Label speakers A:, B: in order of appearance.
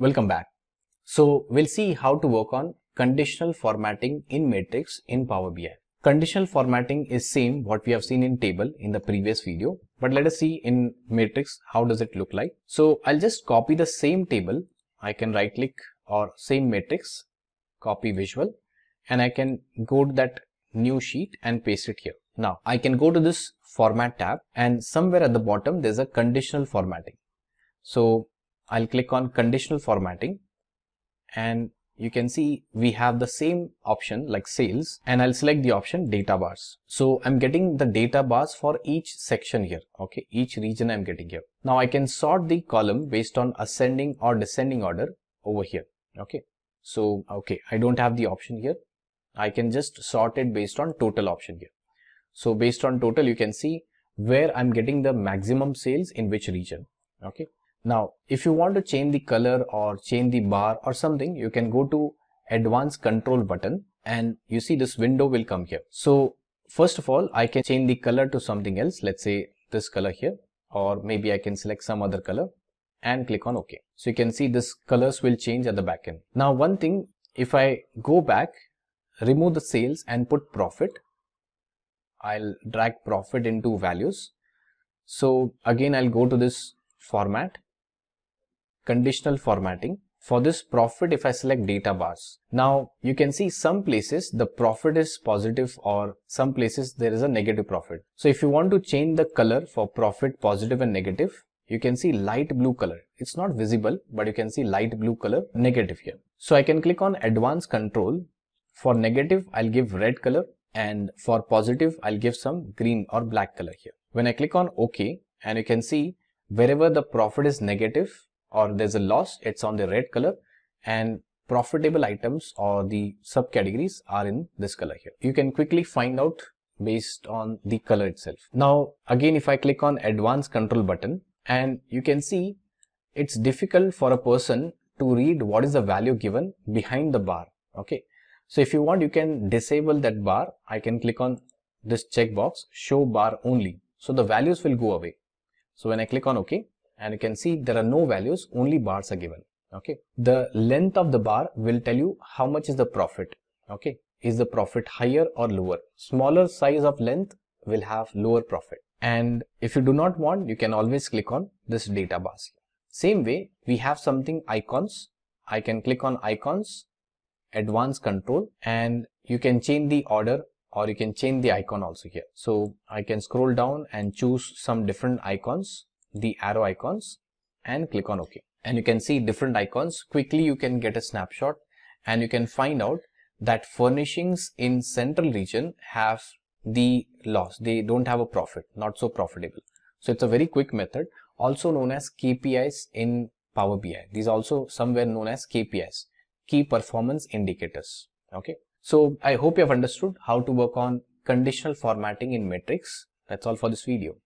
A: Welcome back. So we'll see how to work on conditional formatting in matrix in Power BI. Conditional formatting is same what we have seen in table in the previous video, but let us see in matrix how does it look like. So I'll just copy the same table. I can right click or same matrix, copy visual, and I can go to that new sheet and paste it here. Now I can go to this format tab and somewhere at the bottom there's a conditional formatting. So I'll click on conditional formatting and you can see we have the same option like sales and I'll select the option data bars. So I'm getting the data bars for each section here. Okay, each region I'm getting here. Now I can sort the column based on ascending or descending order over here. Okay, so okay, I don't have the option here. I can just sort it based on total option here. So based on total, you can see where I'm getting the maximum sales in which region. Okay, now, if you want to change the color or change the bar or something, you can go to advanced control button and you see this window will come here. So first of all, I can change the color to something else. Let's say this color here, or maybe I can select some other color and click on OK. So you can see this colors will change at the back end. Now, one thing, if I go back, remove the sales and put profit, I'll drag profit into values. So again, I'll go to this format conditional formatting. For this profit, if I select data bars, now you can see some places the profit is positive or some places there is a negative profit. So if you want to change the color for profit positive and negative, you can see light blue color. It's not visible, but you can see light blue color negative here. So I can click on advanced control. For negative, I'll give red color and for positive, I'll give some green or black color here. When I click on OK and you can see wherever the profit is negative, or there's a loss, it's on the red color and profitable items or the subcategories are in this color here. You can quickly find out based on the color itself. Now, again, if I click on advanced control button and you can see it's difficult for a person to read what is the value given behind the bar. Okay. So if you want, you can disable that bar. I can click on this checkbox, show bar only. So the values will go away. So when I click on OK, and you can see there are no values only bars are given. Okay? The length of the bar will tell you how much is the profit. Okay? Is the profit higher or lower? Smaller size of length will have lower profit. And if you do not want you can always click on this data bars same way we have something icons. I can click on icons advanced control and you can change the order or you can change the icon also here. So i can scroll down and choose some different icons the arrow icons and click on OK. And you can see different icons. Quickly you can get a snapshot and you can find out that furnishings in central region have the loss. They don't have a profit, not so profitable. So it's a very quick method also known as KPIs in Power BI. These also somewhere known as KPIs, key performance indicators. Okay. So I hope you have understood how to work on conditional formatting in matrix. That's all for this video.